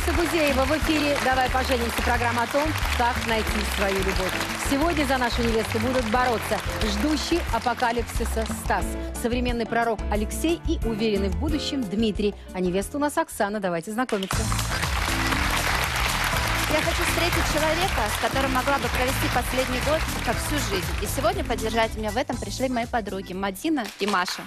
Лариса Гузеева. В эфире «Давай поженимся» программа о том, как найти свою любовь. Сегодня за нашу невесту будут бороться ждущий апокалипсиса Стас, современный пророк Алексей и уверенный в будущем Дмитрий. А невеста у нас Оксана. Давайте знакомиться. Я хочу встретить человека, с которым могла бы провести последний год, как всю жизнь. И сегодня поддержать меня в этом пришли мои подруги Мадина и Маша.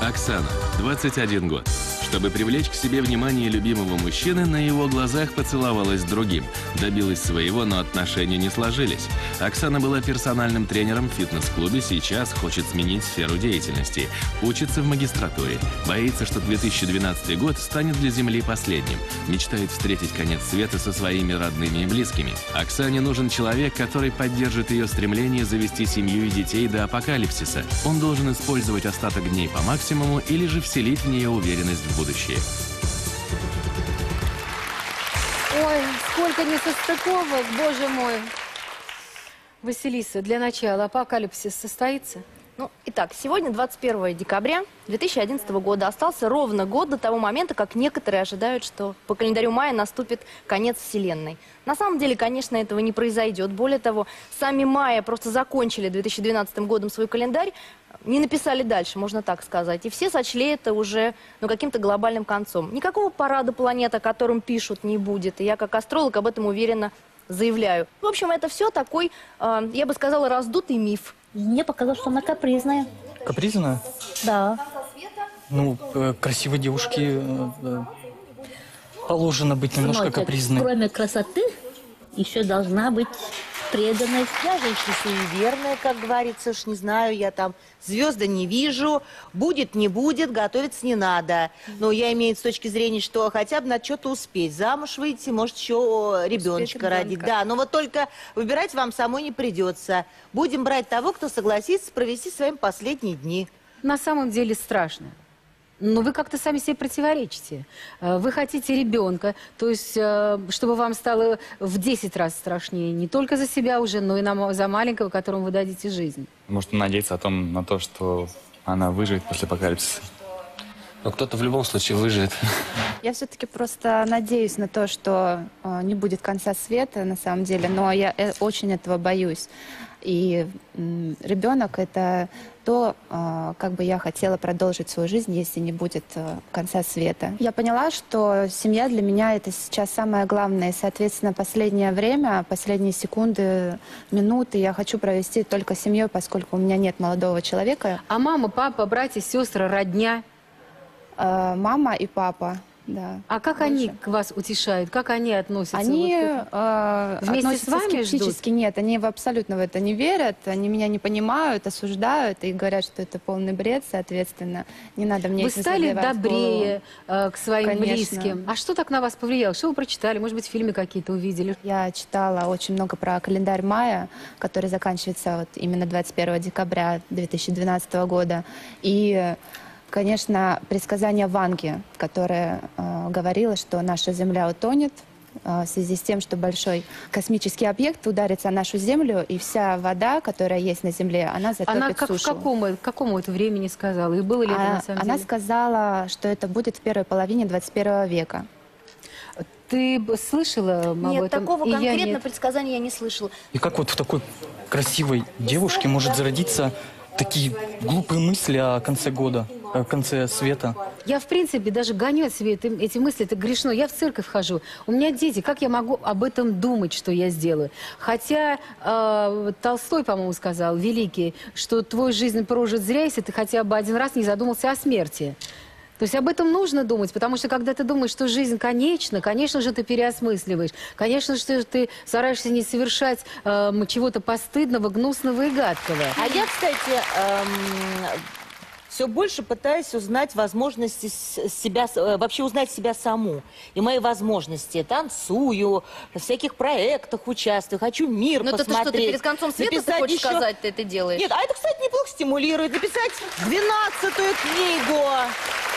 Оксана, 21 год. Чтобы привлечь к себе внимание любимого мужчины, на его глазах поцеловалась с другим. Добилась своего, но отношения не сложились. Оксана была персональным тренером в фитнес-клубе, сейчас хочет сменить сферу деятельности. Учится в магистратуре. Боится, что 2012 год станет для Земли последним. Мечтает встретить конец света со своими родными и близкими. Оксане нужен человек, который поддержит ее стремление завести семью и детей до апокалипсиса. Он должен использовать остаток дней по максимуму или же вселить в нее уверенность в будущее. Ой, сколько несостыковок, боже мой. Василиса, для начала апокалипсис состоится? Ну, итак, сегодня 21 декабря 2011 года. Остался ровно год до того момента, как некоторые ожидают, что по календарю мая наступит конец Вселенной. На самом деле, конечно, этого не произойдет. Более того, сами майя просто закончили 2012 годом свой календарь, не написали дальше, можно так сказать. И все сочли это уже ну, каким-то глобальным концом. Никакого парада планет, о котором пишут, не будет. И я как астролог об этом уверенно заявляю. В общем, это все такой, э, я бы сказала, раздутый миф. Мне показалось, что она капризная. Капризная? Да. Ну, э, красивой девушке э, э, положено быть немножко Сыночек, капризной. Кроме красоты, еще должна быть преданность. Я женщина суеверная, как говорится, уж не знаю, я там звезды не вижу, будет, не будет, готовиться не надо. Но я имею с точки зрения, что хотя бы на что-то успеть, замуж выйти, может, еще ребеночка родить. Да, но вот только выбирать вам самой не придется. Будем брать того, кто согласится провести свои последние дни. На самом деле страшно. Но вы как-то сами себе противоречите. Э, Вы хотите ребенка, то есть, э, чтобы вам стало в 10 раз страшнее. Не только за себя уже, но и за маленького, которому вы дадите жизнь. Может надеяться о том, на то, что она выживет после апокалипсиса. Но кто-то в любом случае выживет. Я все-таки просто надеюсь на то, что э, не будет конца света на самом деле, но я очень этого боюсь. И ребенок это то, э, как бы я хотела продолжить свою жизнь, если не будет э, конца света. Я поняла, что семья для меня это сейчас самое главное. И, соответственно, последнее время, последние секунды, минуты я хочу провести только с семьей, поскольку у меня нет молодого человека. А мама, папа, братья, сестры, родня. Э, мама и папа, да. А как они к вас утешают? Как они относятся? Они Вот э, Вместе с относятся вами скептически. Нет, они в- абсолютно в это не верят. Они меня не понимают, осуждают и говорят, что это полный бред, соответственно. Не надо мне Вы стали добрее э, к своим Конечно. близким. А что так на вас повлияло? Что вы прочитали? Может быть, в фильме какие-то увидели? Я читала очень много про календарь мая, который заканчивается вот именно 21 декабря 2012 года. И, конечно, предсказание Ванги, которое э, говорило, что наша Земля утонет э, в связи с тем, что большой космический объект ударится о нашу Землю, и вся вода, которая есть на Земле, она затопит Она как, сушу. какому, к какому это времени сказала? И было ли это А- на самом она деле? сказала, что это будет в первой половине 21 века. Ты слышала об Нет, этом? такого И я конкретно нет. предсказания я не слышала. И как вот в такой красивой девушке может зародиться такие глупые мысли о конце года, конце света? Я, в принципе, даже гоню от это- эти мысли, это грешно. Я в церковь хожу, у меня дети, как я могу об этом думать, что я сделаю? Хотя э, Толстой, по-моему, сказал, великий, что твой жизнь прожит зря, если ты хотя бы один раз не задумался о смерти. То есть об этом нужно думать, потому что когда ты думаешь, что жизнь конечна, конечно же, ты переосмысливаешь. Конечно же, ты стараешься не совершать эм, чего-то постыдного, гнусного и гадкого. А я, кстати, все больше пытаюсь узнать возможности себя, э, вообще узнать себя саму. И мои возможности. Танцую, в всяких проектах участвую, хочу мир Ну это ты посмотреть. что, ты перед концом света ты хочешь еще- сказать, ты это делаешь? Нет, а это, кстати, неплохо стимулирует. Написать двенадцатую книгу.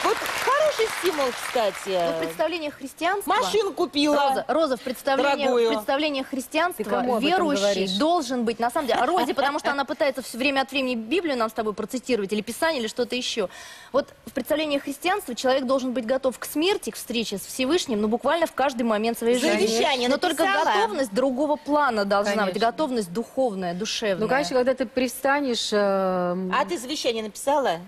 Вот хороший стимул, кстати. Вот в представлениях христианства... Машину купила. Роза, Роза, в представлениях, Дорогую. в представлениях христианства верующий должен быть, на самом деле, Розе, потому что она пытается все время от времени Библию нам с тобой процитировать, или Писание, или что-то еще. Вот в представлениях христианства человек должен быть готов к смерти, к встрече с Всевышним, ну, буквально в каждый момент своей жизни. Завещание Но только готовность другого плана должна быть, Конечно. готовность духовная, душевная. Ну, конечно, когда ты привстанешь... э, А ты завещание написала?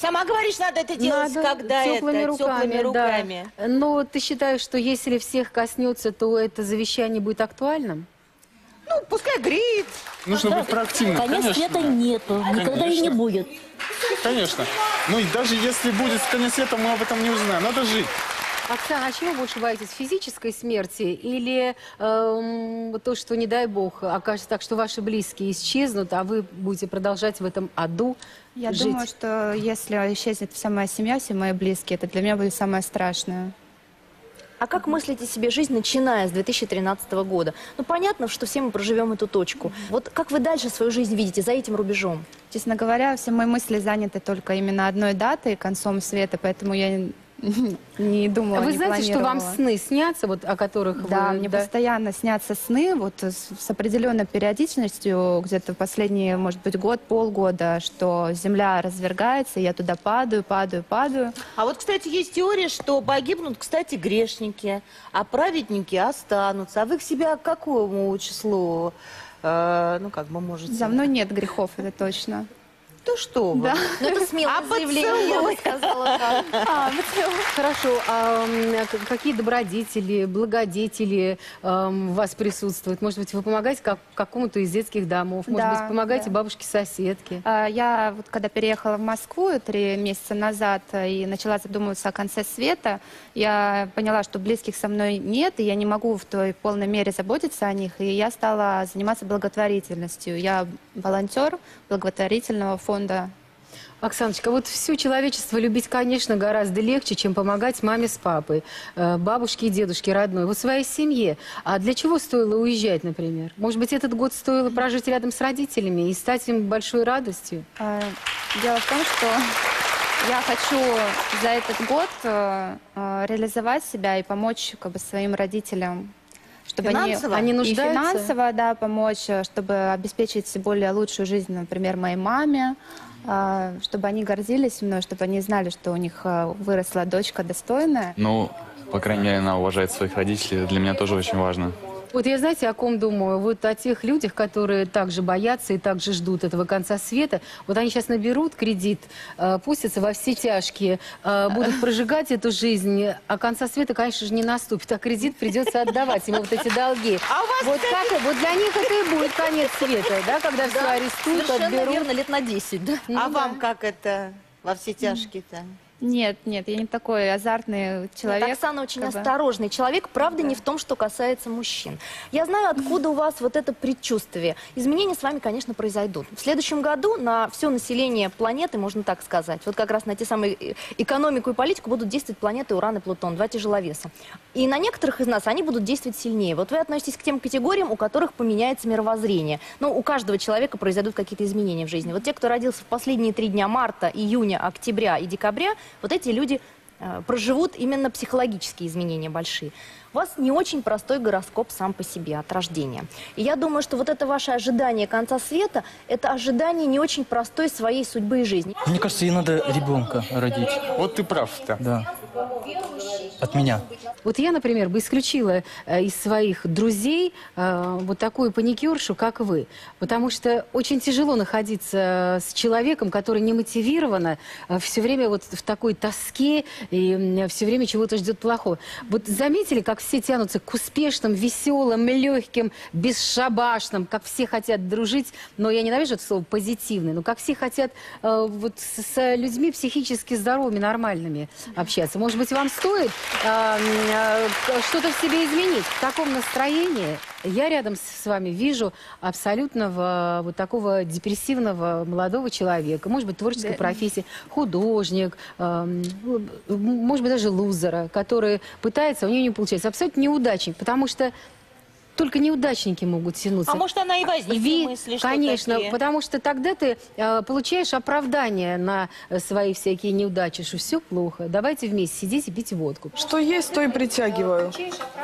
Сама говоришь, надо это делать, Надо когда теплыми это, руками, теплыми руками. Да. Но ты считаешь, что если всех коснется, то это завещание будет актуальным? Ну, пускай греет. Нужно быть проактивным, Конец конечно. света нету, никогда и не Конечно. будет. Конечно. Ну и даже если будет конец света, мы об этом не узнаем. Надо жить. Оксана, а чего больше боитесь? Физической смерти или эм, то, что, не дай бог, окажется так, что ваши близкие исчезнут, а вы будете продолжать в этом аду Я жить? думаю, что если исчезнет вся моя семья, все мои близкие, это для меня будет самое страшное. А как мыслите себе жизнь, начиная с 2013 года? Ну, понятно, что все мы проживем эту точку. Вот как вы дальше свою жизнь видите за этим рубежом? Честно говоря, все мои мысли заняты только именно одной датой, концом света, поэтому я не думала, вы не знаете, что вам сны снятся, вот о которых Да, вы... мне постоянно снятся сны, вот с, с определенной периодичностью, где-то в последние, может быть, год, полгода, что Земля развергается, я туда падаю, падаю, падаю. А вот, кстати, есть теория, что погибнут, кстати, грешники, а праведники останутся. А вы к себя к какому числу, э, ну, как бы, можете? За мной нет грехов, это точно. То что вы? Да. Ну, это смелое А заявление, я бы сказала так. А. Хорошо, а м, какие добродетели, благодетели эм, у вас присутствуют? Может быть, вы помогаете как, какому-то из детских домов? Может Да, быть, помогаете да. бабушке-соседке? А, Я вот когда переехала в Москву три месяца назад э, и начала задумываться о конце света, я поняла, что близких со мной нет, и я не могу в той полной мере заботиться о них, и я стала заниматься благотворительностью. Я волонтер благотворительного фонда. Оксаночка, вот все человечество любить, конечно, гораздо легче, чем помогать маме с папой, э, бабушке и дедушке родной, вот своей семье. А для чего стоило уезжать, например? Может быть, этот год стоило прожить рядом с родителями и стать им большой радостью? А, Дело в том, что я хочу за этот год э, э, реализовать себя и помочь как бы, своим родителям. Чтобы Финансово? Они и нуждаются? финансово, да, помочь, э, чтобы обеспечить более лучшую жизнь, например, моей маме, э, чтобы они гордились мной, чтобы они знали, что у них э, выросла дочка достойная. Ну, по крайней мере, она уважает своих родителей. Для меня тоже очень важно. Вот я, знаете, о ком думаю? Вот о тех людях, которые также боятся и также ждут этого конца света. Вот они сейчас наберут кредит, э, пустятся во все тяжкие, э, будут прожигать эту жизнь, а конца света, конечно же, не наступит, а кредит придется отдавать ему вот эти долги. А у вас, Вот, как, вот для них это и будет конец света, да, когда все арестуют, Совершенно отберут. верно, лет на 10, да? Ну а да. вам как это во все тяжкие-то? Нет, нет, я не такой азартный человек. Нет, Оксана очень как бы. осторожный человек, правда, не в том, что касается мужчин. Я знаю, откуда у вас вот это предчувствие. Изменения с вами, конечно, произойдут. В следующем году на все население планеты, можно так сказать, вот как раз на те самые э, экономику и политику будут действовать планеты Уран и Плутон, два тяжеловеса. И на некоторых из нас они будут действовать сильнее. Вот вы относитесь к тем категориям, у которых поменяется мировоззрение. Ну, у каждого человека произойдут какие-то изменения в жизни. Вот те, кто родился в последние три дня марта, июня, октября и декабря, вот эти люди э, проживут именно психологические изменения большие. У вас не очень простой гороскоп сам по себе от рождения. И я думаю, что вот это ваше ожидание конца света, это ожидание не очень простой своей судьбы и жизни. Мне кажется, ей надо ребенка родить. Вот ты прав-то. Да. От меня. Вот я, например, бы исключила э, из своих друзей э, вот такую паникершу, как вы. Потому что очень тяжело находиться с человеком, который не мотивированно, все время вот в такой тоске и все время чего-то ждет плохого. Вот заметили, как все тянутся к успешным, веселым, легким, бесшабашным, как все хотят дружить, но я ненавижу это слово позитивный, но как все хотят э, вот с, с людьми психически здоровыми, нормальными общаться. Может быть, вам стоит э, э, что-то в себе изменить. В таком настроении я рядом с вами вижу абсолютного вот такого депрессивного молодого человека, может быть, творческой Да. профессии, художник, эм, может быть, даже лузера, который пытается, у него не получается, абсолютно неудачник, потому что только неудачники могут тянуться. А может, она и возникла Ви- мысли, что Конечно, такие? потому что тогда ты э, получаешь оправдание на э, свои всякие неудачи, что все плохо. Давайте вместе сидеть и пить водку. Что есть, то и притягиваю.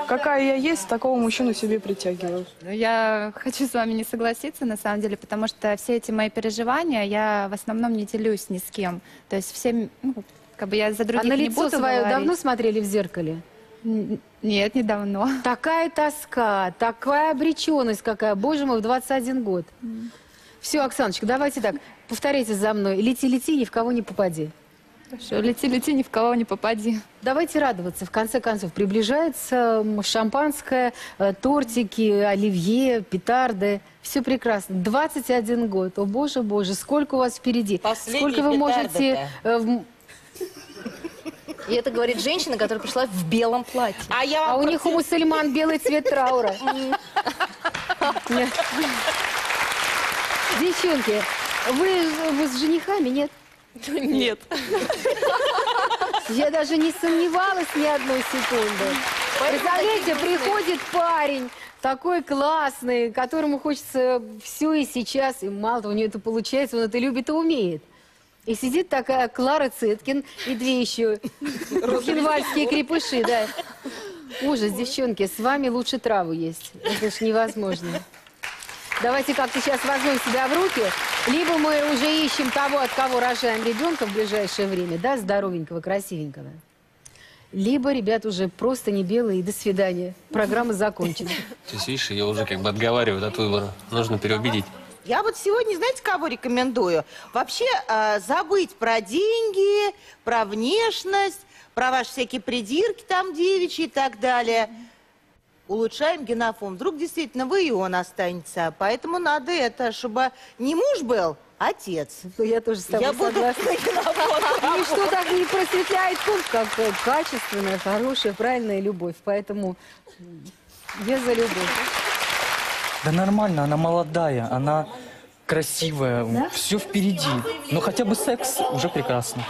Какая я есть, такого мужчину себе притягиваю. Ну, Я хочу с вами не согласиться, на самом деле, потому что все эти мои переживания я в основном не делюсь ни с кем. То есть все, ну, как бы я за А других на не лицо буду свое говорить. давно смотрели в зеркале? Нет, недавно. Такая тоска, такая обреченность какая. Боже мой, в 21 год. Все, Оксаночка, давайте так, повторяйте за мной. Лети, лети, ни в кого не попади. Хорошо, лети, лети, ни в кого не попади. Давайте радоваться. В конце концов, приближается шампанское, э, тортики, оливье, петарды. Все прекрасно. 21 год. О, боже, боже, сколько у вас впереди. Последние сколько вы можете... И это говорит женщина, которая пришла в белом платье. А я А у них у мусульман белый цвет траура. Девчонки, вы, вы с женихами, нет? Нет. Я даже не сомневалась ни одной секунды. Представляете, приходит парень, такой классный, которому хочется все и сейчас, и мало того, у нее это получается, он это любит и умеет. И сидит такая Клара Цеткин и две еще бухенвальские крепыши, да. Ужас, девчонки, с вами лучше траву есть. Это ж невозможно. Давайте как-то сейчас возьмем себя в руки. Либо мы уже ищем того, от кого рожаем ребенка в ближайшее время, да, здоровенького, красивенького. Либо, ребят, уже просто не белые, и до свидания. Программа закончена. То есть, видишь, ее уже как бы отговаривают от выбора. Нужно переубедить. Я вот сегодня, знаете, кого рекомендую? Вообще э, забыть про деньги, про внешность, про ваши всякие придирки там девичьи и так далее. Улучшаем генофон. Вдруг действительно вы и он останется. Поэтому надо это, чтобы не муж был, а отец. Ну, я тоже с тобой Я буду согласна. на генофон Ничто так не просветляет путь, как качественная, хорошая, правильная любовь. Поэтому я за любовь. Да нормально, она молодая, она красивая, все впереди. Но хотя бы секс уже прекрасно.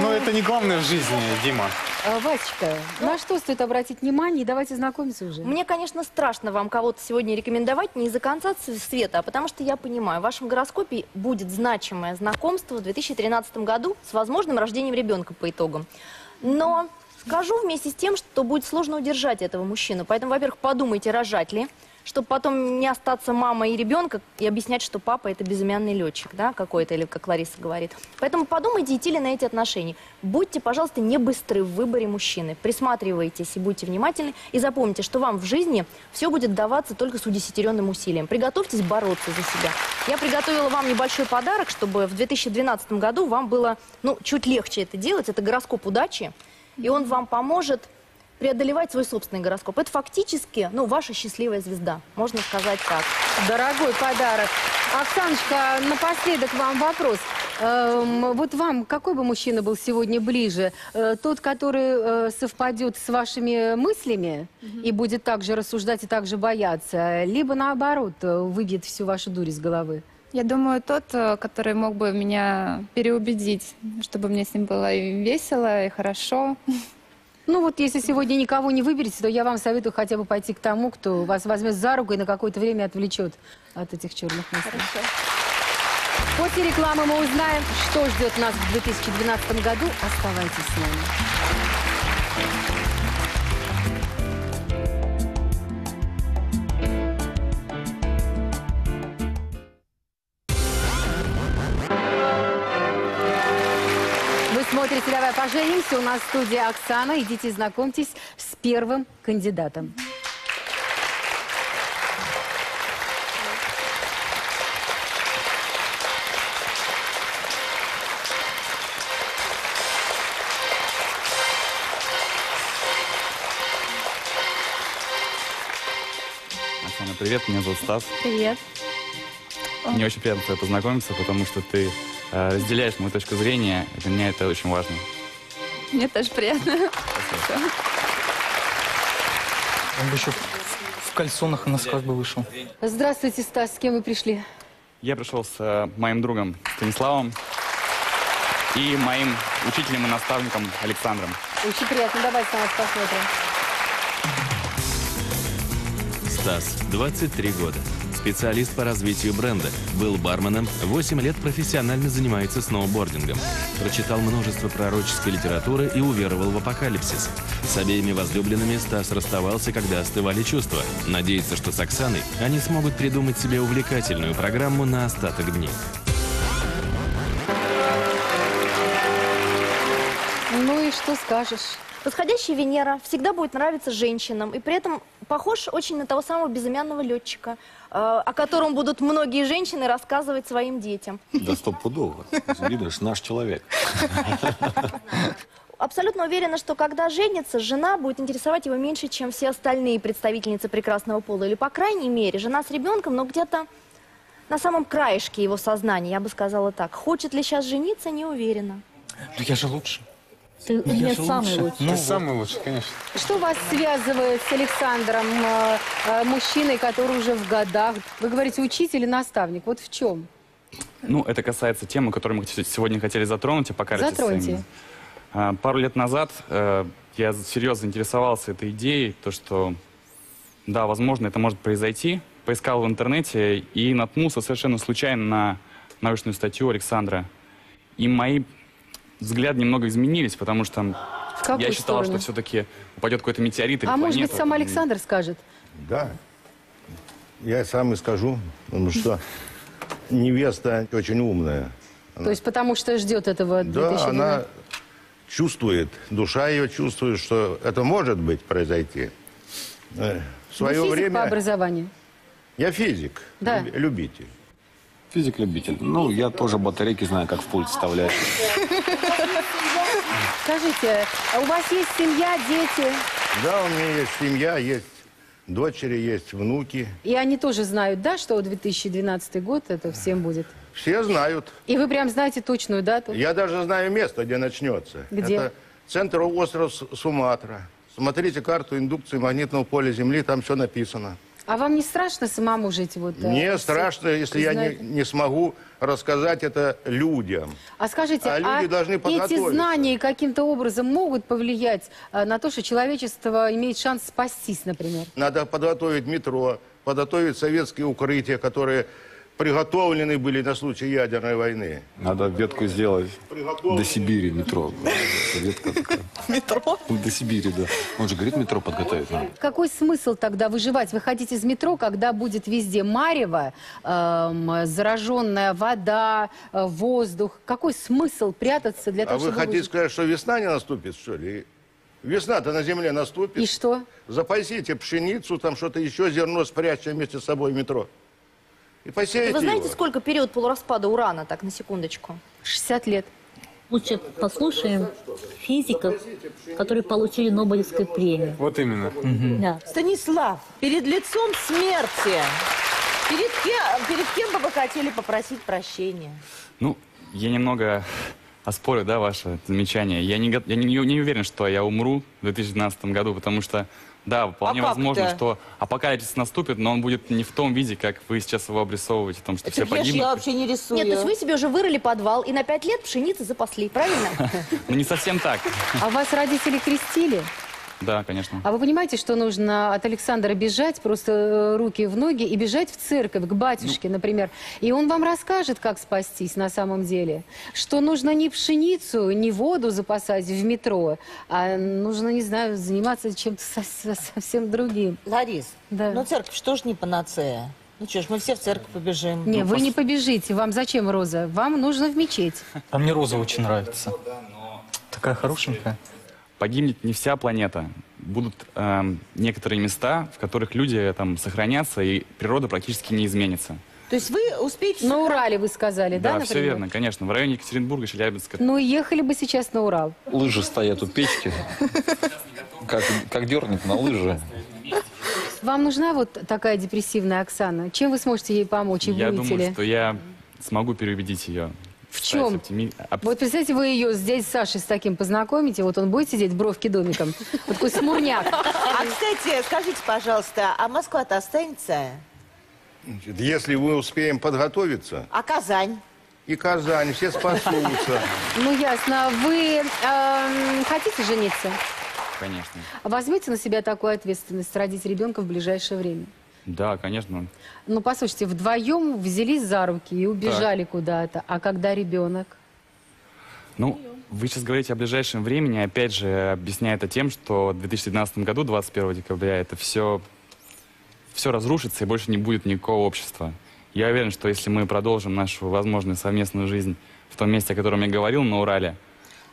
Но это не главное в жизни, Дима. А, Васечка, на что стоит обратить внимание? И давайте знакомиться уже. Мне, конечно, страшно вам кого-то сегодня рекомендовать не из-за конца света, а потому что я понимаю, в вашем гороскопе будет значимое знакомство в 2013 году с возможным рождением ребенка по итогам. Но скажу вместе с тем, что будет сложно удержать этого мужчину. Поэтому, во-первых, подумайте, рожать ли, чтобы потом не остаться мамой и ребенка и объяснять, что папа это безымянный летчик, да, какой-то, или как Лариса говорит. Поэтому подумайте, идти ли на эти отношения. Будьте, пожалуйста, не быстры в выборе мужчины. Присматривайтесь и будьте внимательны. И запомните, что вам в жизни все будет даваться только с удесятеренным усилием. Приготовьтесь бороться за себя. Я приготовила вам небольшой подарок, чтобы в 2012 году вам было, ну, чуть легче это делать. Это гороскоп удачи. И он вам поможет преодолевать свой собственный гороскоп. Это фактически, ну, ваша счастливая звезда, можно сказать так. Дорогой подарок. Оксаночка, напоследок вам вопрос. Эм, вот вам какой бы мужчина был сегодня ближе? Э, тот, который э, совпадет с вашими мыслями и будет также рассуждать и также бояться? Либо наоборот, э, выбьет всю вашу дурь из головы? Я думаю, тот, э, который мог бы меня переубедить, чтобы мне с ним было и весело, и хорошо. Ну вот если сегодня никого не выберете, то я вам советую хотя бы пойти к тому, кто вас возьмет за руку и на какое-то время отвлечет от этих черных мыслей. После рекламы мы узнаем, что ждет нас в 2012 году. Оставайтесь с нами. «Давай поженимся». У нас в студии Оксана. Идите знакомьтесь с первым кандидатом. Оксана, привет, меня зовут Стас. Привет. Мне очень приятно с тобой познакомиться, потому что ты э, разделяешь мою точку зрения. Для меня это очень важно. Мне тоже приятно. Он бы еще в, в кальсонах и носках бы вышел. Здравствуйте, Стас. С кем вы пришли? Я пришел с э, моим другом Станиславом и моим учителем и наставником Александром. Очень приятно. Давайте на вас посмотрим. Стас, 23 года. Специалист по развитию бренда. Был барменом, 8 лет профессионально занимается сноубордингом. Прочитал множество пророческой литературы и уверовал в апокалипсис. С обеими возлюбленными Стас расставался, когда остывали чувства. Надеется, что с Оксаной они смогут придумать себе увлекательную программу на остаток дней. Ну и что скажешь? Восходящая Венера всегда будет нравиться женщинам, и при этом похож очень на того самого безымянного летчика, э, о котором будут многие женщины рассказывать своим детям. Да стопудово. Видишь, наш человек. Абсолютно уверена, что когда женится, жена будет интересовать его меньше, чем все остальные представительницы прекрасного пола. Или, по крайней мере, жена с ребенком, но где-то на самом краешке его сознания, я бы сказала так. Хочет ли сейчас жениться, не уверена. Ну я же лучше. Ты у Я меня самый лучший. Ты самый лучший, конечно. Что вас связывает с Александром, э, э, мужчиной, который уже в годах? Вы говорите, учитель и наставник. Вот в чем? Ну, это касается темы, которую мы сегодня хотели затронуть, а пока Затроньте. А, Пару лет назад э, я серьезно заинтересовался этой идеей, то что, да, возможно, это может произойти. Поискал в интернете и наткнулся совершенно случайно на научную статью Александра. И мои взгляды немного изменились, потому что я считал, сторону? что все-таки упадет какой-то метеорит или А может быть, сам Александр скажет? Да. Я сам и скажу, потому что невеста очень умная. То есть потому что ждет этого Да, 2012 она чувствует, душа ее чувствует, что это может быть произойти. Э, В свое Вы физик время... по образованию? Я физик, Да. люб- любитель. Физик-любитель. Ну, я тоже батарейки знаю, как в пульт вставлять. Скажите, а у вас есть семья, дети? Да, у меня есть семья, есть дочери, есть внуки. И они тоже знают, да, что 2012 год это всем будет? Все знают. И вы прям знаете точную дату? Я даже знаю место, где начнется. Где? Это центр острова Суматра. Смотрите карту индукции магнитного поля Земли, там все написано. А вам не страшно самому жить вот? э, Мне все- страшно, если я не, не смогу рассказать это людям. А скажите, А люди должны эти знания каким-то образом могут повлиять э, на то, что человечество имеет шанс спастись, например? Надо подготовить метро, подготовить советские укрытия, которые приготовлены были на случай ядерной войны. Надо ветку сделать до Сибири метро. Ветка такая. Метро? До Сибири, да. Он же говорит, метро подготовить надо. Какой смысл тогда выживать, выходить из метро, когда будет везде марево, эм, зараженная вода, э, воздух? Какой смысл прятаться для А того, вы чтобы хотите выжить? сказать, что весна не наступит, что ли? Весна-то на земле наступит. И что? Запасите пшеницу, там что-то еще, зерно спрячьте вместе с собой в метро. И посеете Вы знаете, его. сколько период полураспада урана, так, на секундочку? 60 лет. Лучше послушаем физиков, которые получили Нобелевскую премию. Вот именно. Да. Станислав, перед лицом смерти, перед кем, перед кем бы вы хотели попросить прощения? Ну, я немного оспорю, да, ваше замечание. Я не, я не, не уверен, что я умру в 2012 году, потому что, да, вполне как возможно, это? что апокалипсис наступит, но он будет не в том виде, как вы сейчас его обрисовываете, в том, что все я, ж- я погибнут. вообще не рисую. Нет, то есть вы себе уже вырыли подвал и на пять лет пшеницы запасли, правильно? Ну, не совсем так. А вас родители крестили? Да, конечно. А вы понимаете, что нужно от Александра бежать, просто э, руки в ноги, и бежать в церковь, к батюшке, например. И он вам расскажет, как спастись на самом деле. Что нужно не пшеницу, не воду запасать в метро, а нужно, не знаю, заниматься чем-то со- со- совсем другим. Ларис, Да. ну церковь что ж не панацея? Ну что ж, мы все в церковь побежим. Не, Ну, вы не побежите. Вам зачем роза? Вам нужно в мечеть. А мне роза очень нравится. Такая хорошенькая. Погибнет не вся планета. Будут эм, некоторые места, в которых люди там сохранятся, и природа практически не изменится. То есть вы успеете... На Урале, вы сказали, да, Да, например? все верно, конечно. В районе Екатеринбурга, Челябинска. Ну, ехали бы сейчас на Урал. Лыжи стоят у печки. Как, как дернет на лыжи. Вам нужна вот такая депрессивная Оксана? Чем вы сможете ей помочь? И Я думаю, ли? что я смогу переубедить ее. В чем? Оптими... оп- Вот представьте, вы ее здесь с Сашей с таким познакомите, вот он будет сидеть в бровке домиком, вот такой смурняк. А, кстати, скажите, пожалуйста, а Москва-то останется? Значит, Если мы успеем подготовиться, А Казань? и Казань, все спасутся. Ну, ясно. Вы эм, хотите жениться? Конечно. Возьмете на себя такую ответственность родить ребенка в ближайшее время? Да, конечно. Ну, послушайте, вдвоем взялись за руки и убежали куда-то. А когда ребенок? Ну, вы сейчас говорите о ближайшем времени, опять же, объясняя это тем, что в 2012 году, 21 декабря, это все, все разрушится и больше не будет никакого общества. Я уверен, что если мы продолжим нашу возможную совместную жизнь в том месте, о котором я говорил, на Урале,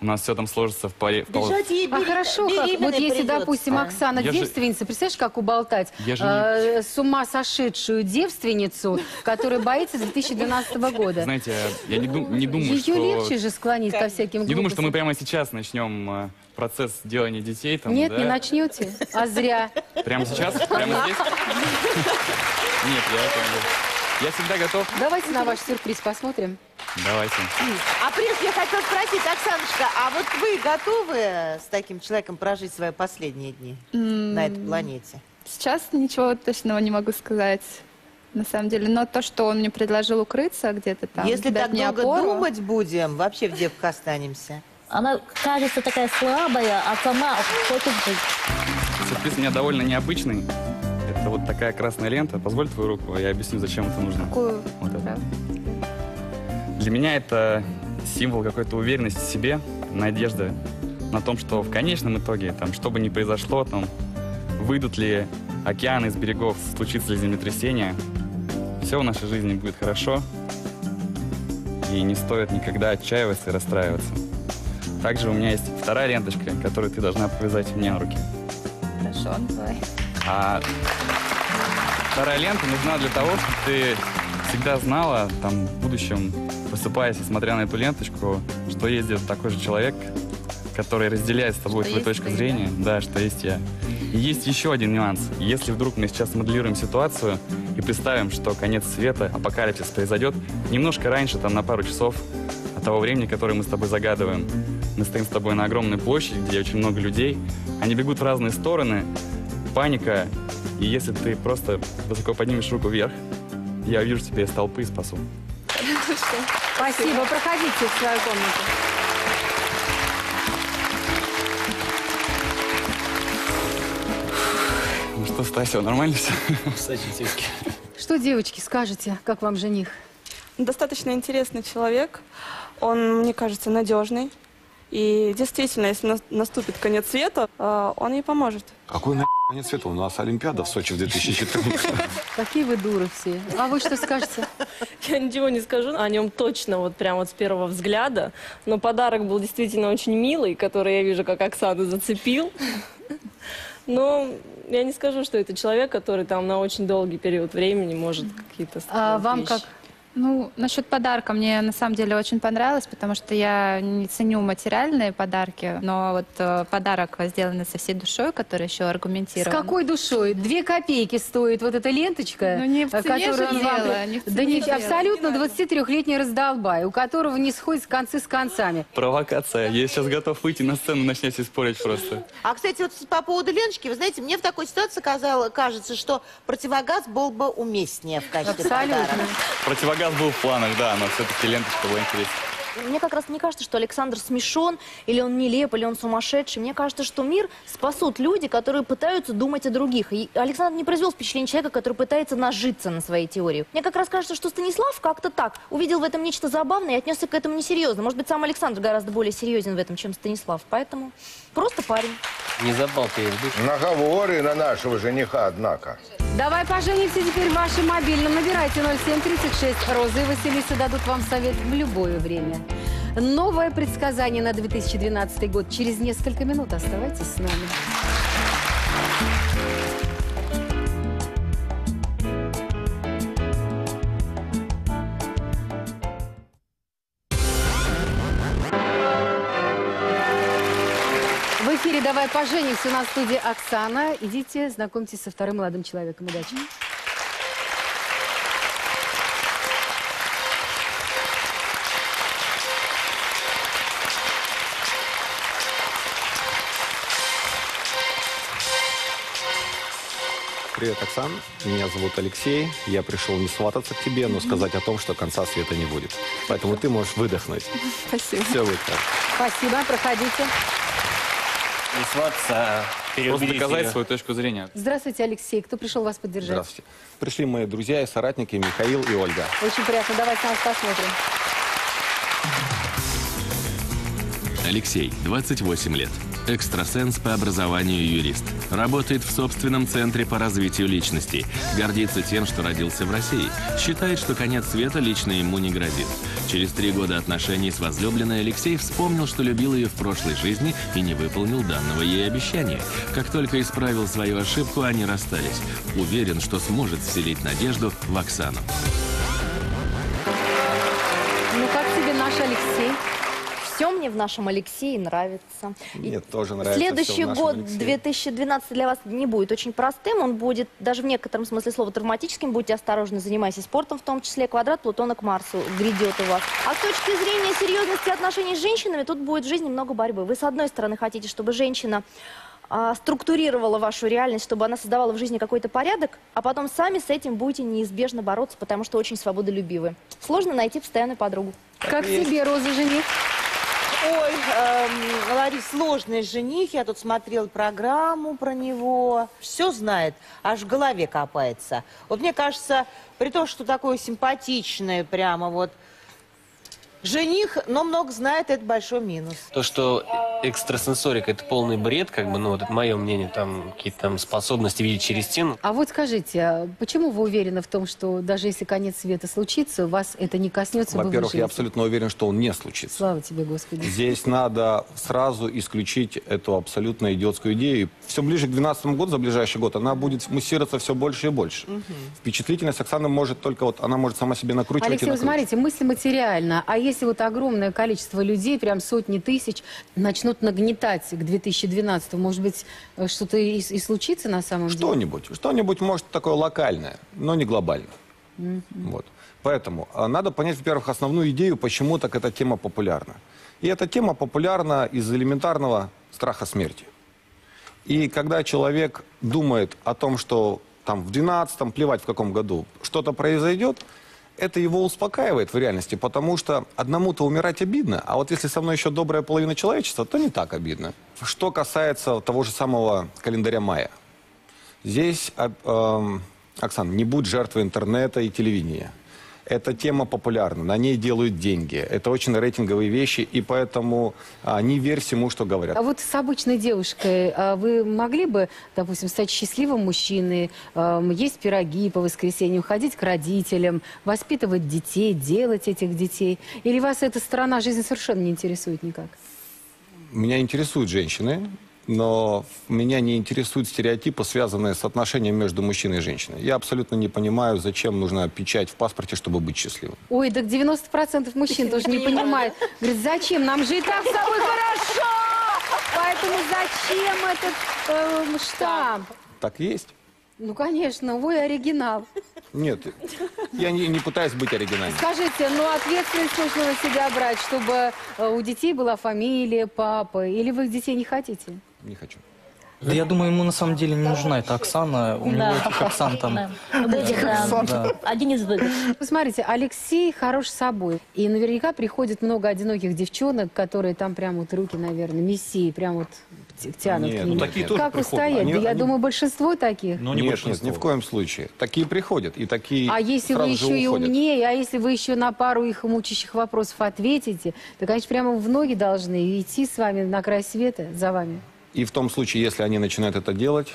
у нас все там сложится в паре... в пол- А хорошо, как, вот если, допустим, Оксана Я же- девственница, представляешь, как уболтать Я же э, с ума сошедшую девственницу, которая боится с 2012 года? Знаете, я не, дум- не думаю, Ее что... легче же склонить ко всяким Не думаю, что мы глупостям. прямо сейчас начнем э, процесс делания детей. Там, Нет, да? не начнете, а зря. Прямо сейчас? Прямо здесь? Нет, я это не- Я всегда готов. Давайте на ваш сюрприз посмотрим. Давайте. А прежде я хотела спросить, Оксаночка, а вот вы готовы с таким человеком прожить свои последние дни на этой планете? Сейчас ничего точного не могу сказать, на самом деле. Но то, что он мне предложил укрыться где-то там, Если так мне долго опору, думать будем, вообще в девках останемся. Она кажется такая слабая, а сама хочет жить. Сюрприз у меня довольно необычный. Это вот такая красная лента. Позволь твою руку, я объясню, зачем это нужно. Какую? Вот это. Для меня это символ какой-то уверенности в себе, надежды на том, что в конечном итоге, там, что бы ни произошло, там, выйдут ли океаны из берегов, случится ли землетрясение, все в нашей жизни будет хорошо, и не стоит никогда отчаиваться и расстраиваться. Также у меня есть вторая ленточка, которую ты должна повязать мне на руки. Хорошо, давай. А вторая лента нужна для того, чтобы ты всегда знала, там, в будущем, просыпаясь и смотря на эту ленточку, что есть где-то такой же человек, который разделяет с тобой Что твою точку ты, зрения. Да, что есть я. И есть еще один нюанс. Если вдруг мы сейчас моделируем ситуацию и представим, что конец света, апокалипсис произойдет немножко раньше, там, на пару часов от того времени, которое мы с тобой загадываем. Мы стоим с тобой на огромной площади, где очень много людей. Они бегут в разные стороны. Паника. И если ты просто высоко поднимешь руку вверх, я увижу тебя из толпы и спасу. Спасибо, проходите в свою комнату. Ну что, Стася, нормально все? Тиски. Что, девочки, скажете, как вам жених? Достаточно интересный человек. Он, мне кажется, надежный. И действительно, если нас- наступит конец света, э, он ей поможет. Какой на конец света? У нас Олимпиада в Сочи в 2014 Какие вы дуры все. А вы что скажете? Я ничего не скажу о нем точно, вот прямо вот с первого взгляда. Но подарок был действительно очень милый, который я вижу, как Оксану зацепил. Но я не скажу, что это человек, который там на очень долгий период времени может какие-то А вам вещи. как? Ну, насчет подарка мне на самом деле очень понравилось, потому что я не ценю материальные подарки, но вот э, подарок сделанный со всей душой, который еще С аргументирован. какой душой? Две копейки стоит вот эта ленточка, Ну, не в цене которую же вам- дело, не в Да цене не дело. абсолютно 23-летний раздолбай, у которого не сходят концы с концами. Провокация. Я сейчас готов выйти на сцену и начать спорить просто. А, кстати, вот по поводу Леночки, вы знаете, мне в такой ситуации казалось, кажется, что противогаз был бы уместнее в качестве Абсолютно. подарка. Противогаз был в планах, да, но все-таки ленточка была интереснее. Мне как раз не кажется, что Александр смешон, или он нелеп, или он сумасшедший. Мне кажется, что мир спасут люди, которые пытаются думать о других. И Александр не произвел впечатление человека, который пытается нажиться на своей теории. Мне как раз кажется, что Станислав как-то так увидел в этом нечто забавное и отнесся к этому несерьезно. Может быть, сам Александр гораздо более серьезен в этом, чем Станислав. Поэтому просто парень. Не душу. Наговоры на нашего жениха, однако. Давай поженимся теперь вашим мобильным. Набирайте 0736. Роза и Василиса дадут вам совет в любое время. Новое предсказание на 2012 год через несколько минут. Оставайтесь с нами. Эфире «Давай поженимся» у нас в студии Оксана. Идите, знакомьтесь со вторым молодым человеком. Удачи. Привет, Оксан. Меня зовут Алексей. Я пришел не свататься к тебе, но сказать о том, что конца света не будет. Поэтому ты можешь выдохнуть. Спасибо. Все будет хорошо. Спасибо, проходите. Не свататься, а Просто переубедить доказать ее. свою точку зрения. Здравствуйте, Алексей. Кто пришел вас поддержать? Здравствуйте. Пришли мои друзья и соратники Михаил и Ольга. Очень приятно. Давайте на вас посмотрим. Алексей, 28 лет. Экстрасенс по образованию юрист. Работает в собственном центре по развитию личности. Гордится тем, что родился в России. Считает, что конец света лично ему не грозит. Через три года отношений с возлюбленной Алексей вспомнил, что любил ее в прошлой жизни и не выполнил данного ей обещания. Как только исправил свою ошибку, они расстались. Уверен, что сможет вселить надежду в Оксану. Ну, как тебе наш Алексей? Все мне в нашем Алексее нравится. И Мне тоже нравится Следующий всё в нашем год, Алексее. 2012, для вас не будет очень простым. Он будет даже в некотором смысле слова травматическим. Будьте осторожны, занимайтесь спортом, в том числе квадрат Плутона к Марсу грядет у вас. А с точки зрения серьезности отношений с женщинами, тут будет в жизни много борьбы. Вы, с одной стороны, хотите, чтобы женщина а, структурировала вашу реальность, чтобы она создавала в жизни какой-то порядок, а потом сами с этим будете неизбежно бороться, потому что очень свободолюбивы. Сложно найти постоянную подругу. Как тебе, Роза, жених? Ой, эм, Ларис, сложный жених. Я тут смотрел программу про него. Все знает, аж в голове копается. Вот мне кажется, при том, что такой симпатичный, прямо вот жених, но много знает, это большой минус. То, что экстрасенсорика это полный бред, как бы, ну, вот это мое мнение, там, какие-то там способности видеть через стену. А вот скажите, а почему вы уверены в том, что даже если конец света случится, вас это не коснется, вы Во-первых, я абсолютно уверен, что он не случится. Слава тебе, Господи. Здесь надо сразу исключить эту абсолютно идиотскую идею. Все ближе к 2012 году, за ближайший год, она будет муссироваться все больше и больше. Впечатлительность Оксаны может только вот, она может сама себе накручивать Алексей, и вы накручивать. смотрите, мысли материально. А если вот огромное количество людей, прям сотни тысяч, начнут нагнетать к 2012, может быть, э, что-то и, и случится на самом деле? Что-нибудь. Что-нибудь может такое локальное, но не глобальное. Мгм. Вот. Поэтому а, надо понять, во-первых, основную идею, почему так эта тема популярна. И эта тема популярна из элементарного страха смерти. И когда человек думает о том, что там в 12-м, плевать в каком году, что-то произойдет, это его успокаивает в реальности, потому что одному-то умирать обидно, а вот если со мной еще добрая половина человечества, то не так обидно. Что касается того же самого календаря мая. Здесь, а, эм, Оксана, не будь жертвой интернета и телевидения. Эта тема популярна, на ней делают деньги. Это очень рейтинговые вещи, и поэтому а, не верь всему, что говорят. А вот с обычной девушкой а вы могли бы, допустим, стать счастливым мужчиной, эм, есть пироги по воскресеньям, ходить к родителям, воспитывать детей, делать этих детей? Или вас эта сторона жизни совершенно не интересует никак? Меня интересуют женщины, но меня не интересуют стереотипы, связанные с отношением между мужчиной и женщиной. Я абсолютно не понимаю, зачем нужна печать в паспорте, чтобы быть счастливым. Ой, так 90% мужчин тоже не понимают. Говорит, зачем? Нам же и так с тобой хорошо! Поэтому зачем этот эм, штамп? Так есть? Ну, конечно, вы оригинал. Нет, я не, не пытаюсь быть оригинальным. Скажите, ну ответственность нужно на себя брать, чтобы э, у детей была фамилия, папа, или вы детей не хотите? Не хочу. Да я думаю, ему на самом деле не нужна эта Оксана. У него этих Оксан там... Этих, да. Да. Один из выгод. Вы смотрите, Алексей хорош собой. И наверняка приходит много одиноких девчонок, которые там прям вот руки, наверное, мессии, прям вот тянут Нет, к ну ним. такие тоже как приходят. устоять? Они- да я они- думаю, большинство таких. нет, нет, ни в коем случае. Такие приходят, и такие А если вы еще и умнее, а если вы еще на пару их мучащих вопросов ответите, то, конечно, прямо в ноги должны идти с вами на край света за вами. И в том случае, если они начинают это делать,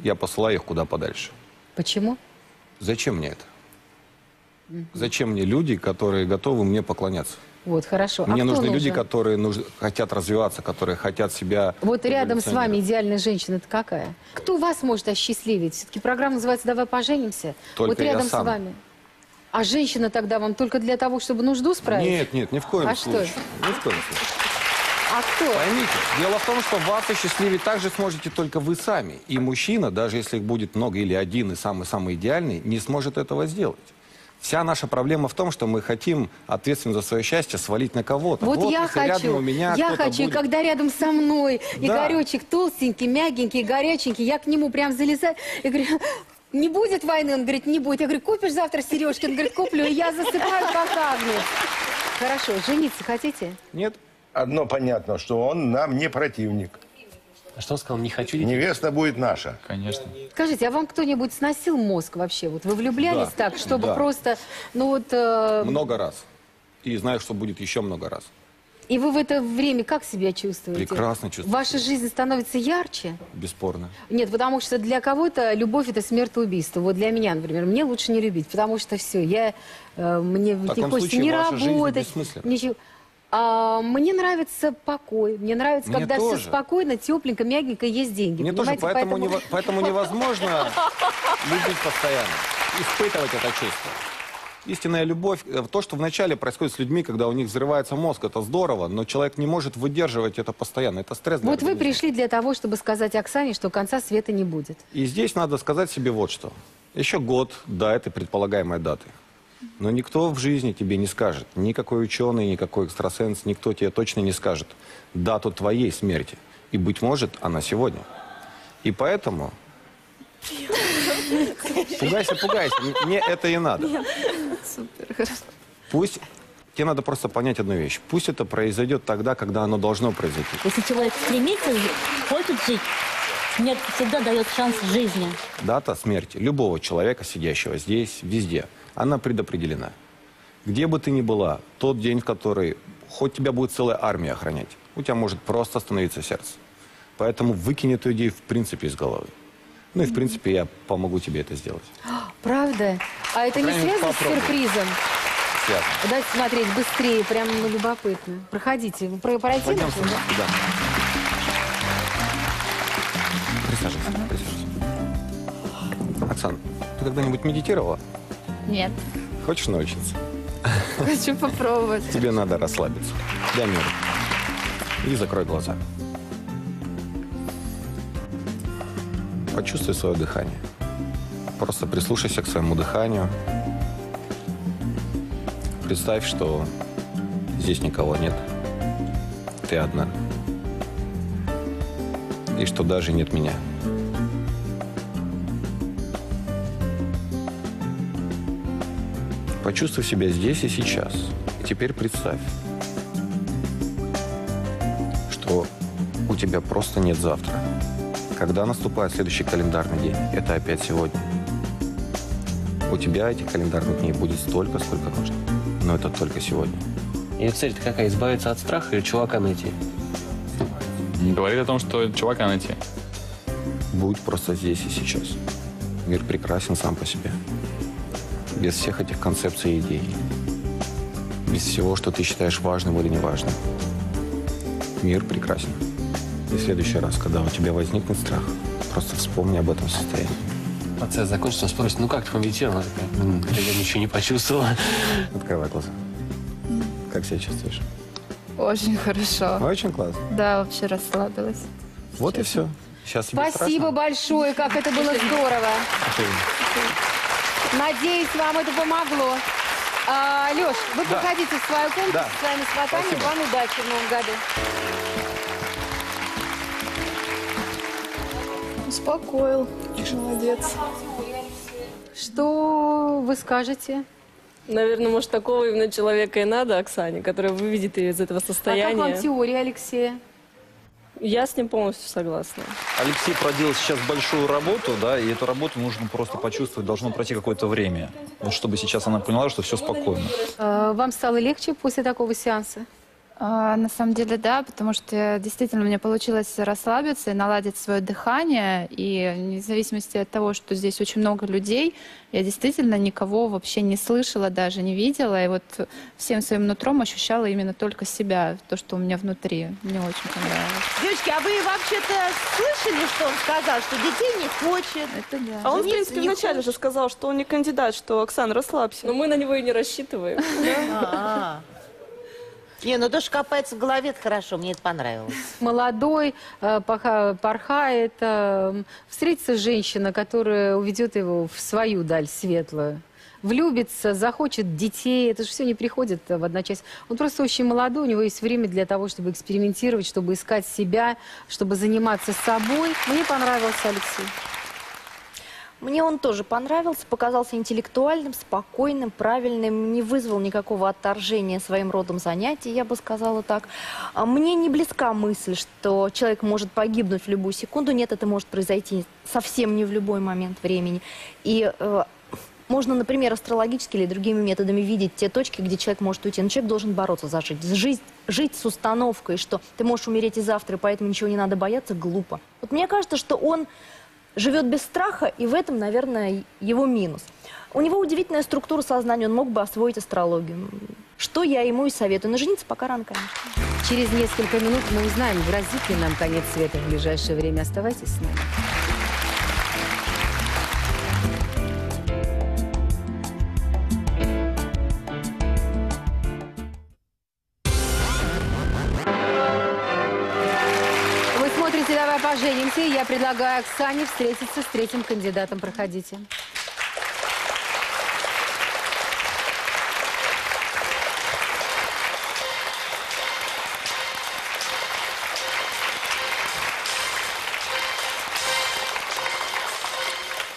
я посылаю их куда подальше. Почему? Зачем мне это? Зачем мне люди, которые готовы мне поклоняться? Вот, хорошо. Мне а нужны люди, нужен? которые нуж- хотят развиваться, которые хотят себя... Вот рядом с вами идеальная женщина, это какая? Кто вас может осчастливить? Все-таки программа называется «Давай поженимся». Только вот рядом с сам. вами. А женщина тогда вам только для того, чтобы нужду справить? Нет, нет, ни в коем А что? случае. Ни в коем случае. А кто? Поймите, дело в том, что вас осчастливить также сможете только вы сами. И мужчина, даже если их будет много или один и самый-самый идеальный, не сможет этого сделать. Вся наша проблема в том, что мы хотим ответственность за свое счастье свалить на кого-то. Вот, я если рядом хочу, у меня я хочу, и будет- когда рядом со мной Да. Игоречек толстенький, мягенький, горяченький, я к нему прям залезаю и говорю, не будет войны? Он говорит, не будет. Я говорю, купишь завтра сережки? Он говорит, куплю. И я засыпаю, как агнец. Хорошо, жениться хотите? Нет. Одно понятно, что он нам не противник. А что он сказал? Не хочу детей? Невеста будет наша. Конечно. Скажите, а вам кто-нибудь сносил мозг вообще? Вот вы влюблялись Да, так, чтобы да. просто, ну вот, э, Много раз. И знаю, что будет еще много раз. и вы в это время как себя чувствуете? Прекрасно чувствую. Ваша жизнь становится ярче? Бесспорно. Нет, потому что для кого-то любовь это смертоубийство. Вот для меня, например, мне лучше не любить, потому что все, я э, мне В не хочется случае не работать, ничего. А, мне нравится покой, мне нравится, Мне когда тоже. все спокойно, тепленько, мягенько, есть деньги. Мне тоже, понимаете? поэтому, нево- поэтому невозможно любить постоянно, испытывать это чувство. Истинная любовь, э, то, что вначале происходит с людьми, когда у них взрывается мозг, это здорово, но человек не может выдерживать это постоянно, это стресс для Вот вы организма. пришли для того, чтобы сказать Оксане, что конца света не будет. И здесь надо сказать себе вот что. Еще год до этой предполагаемой даты. Но никто в жизни тебе не скажет, никакой ученый, никакой экстрасенс, никто тебе точно не скажет дату твоей смерти. И, быть может, она сегодня. И поэтому... Пугайся, пугайся. Мне это и надо. Супер, хорошо. Пусть... Тебе надо просто понять одну вещь. Пусть это произойдет тогда, когда оно должно произойти. Если человек стремится, хочет жить, смерть всегда дает шанс жизни. Дата смерти любого человека, сидящего здесь, везде, она предопределена. Где бы ты ни была, тот день, в который хоть тебя будет целая армия охранять, у тебя может просто остановиться сердце. Поэтому выкинь эту идею в принципе из головы. Ну и в принципе я помогу тебе это сделать. Правда? А это не связано с сюрпризом? Связано. Дайте смотреть быстрее, прям ну, любопытно. Проходите. Про пройти Пойдем да? Присаживайся, присаживайся. Оксана, ты когда-нибудь медитировала? Нет, Хочешь научиться? хочу попробовать. Тебе надо расслабиться. Дай мне руку. И закрой глаза. Почувствуй свое дыхание. Просто прислушайся к своему дыханию. Представь, что здесь никого нет. Ты одна. И что даже нет меня. Почувствуй себя здесь и сейчас. И теперь представь, что у тебя просто нет завтра. Когда наступает следующий календарный день, это опять сегодня. У тебя этих календарных дней будет столько, сколько нужно. Но это только сегодня. И цель-то какая? Избавиться от страха или чувака найти? Не говорит о том, что чувака найти. Будь просто здесь и сейчас. Мир прекрасен сам по себе. Без всех этих концепций и идей. Без всего, что ты считаешь важным или неважным. Мир прекрасен. И в следующий раз, когда у тебя возникнет страх, просто вспомни об этом состоянии. Процесс закончится, спросит, ну как ты помедитировала? Она такая, «М, да я ничего не почувствовала. Открывай глаза. Как себя чувствуешь? Очень хорошо. Очень классно. Да, вообще расслабилась. Вот и все. Сейчас Спасибо большое, как это было здорово. Надеюсь, вам это помогло. А, Леш, вы Да. проходите в свою комнату Да. со своими сватами. Спасибо. Вам удачи в новом году. Успокоил. Молодец. Что вы скажете? Наверное, может, такого именно человека и надо Оксане, которая выведет ее из этого А как состояния. вам теория, Алексея? Я с ним полностью согласна. Алексей проделал сейчас большую работу, да, и эту работу нужно просто почувствовать, должно пройти какое-то время. Вот чтобы сейчас она поняла, что все спокойно. А, Вам стало легче после такого сеанса? А, на самом деле, да, потому что действительно мне получилось расслабиться и наладить свое дыхание. И вне зависимости от того, что здесь очень много людей, я действительно никого вообще не слышала, даже не видела. И вот всем своим нутром ощущала именно только себя, то, что у меня внутри. Мне очень понравилось. Девочки, а вы вообще-то слышали, что он сказал, что детей не хочет? Это да. А он, в принципе, не вначале хочет? же сказал, что он не кандидат, что Оксана, расслабься. Но мы на него и не рассчитываем. Не, ну что копается в голове, это хорошо, мне это понравилось. Молодой, э, порхает, э, встретится женщина, которая уведет его в свою даль светлую. Влюбится, захочет детей. Это же все не приходит в одночасье. Он просто очень молодой, у него есть время для того, чтобы экспериментировать, чтобы искать себя, чтобы заниматься собой. Мне понравился Алексей. Мне он тоже понравился, показался интеллектуальным, спокойным, правильным, не вызвал никакого отторжения своим родом занятий, я бы сказала так. А Мне не близка мысль, что человек может погибнуть в любую секунду. Нет, это может произойти совсем не в любой момент времени. И э, можно, например, астрологически или другими методами видеть те точки, где человек может уйти. Но человек должен бороться за жизнь. Жить, жить с установкой, что ты можешь умереть и завтра, поэтому ничего не надо бояться, глупо. Вот мне кажется, что он живет без страха, и в этом, наверное, его минус. У него удивительная структура сознания, он мог бы освоить астрологию. Что я ему и советую. Но жениться пока рано, конечно. Через несколько минут мы узнаем, грозит ли нам конец света в ближайшее время. Оставайтесь с нами. Поженимся». и Я предлагаю Оксане встретиться с третьим кандидатом. Проходите.